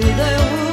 today.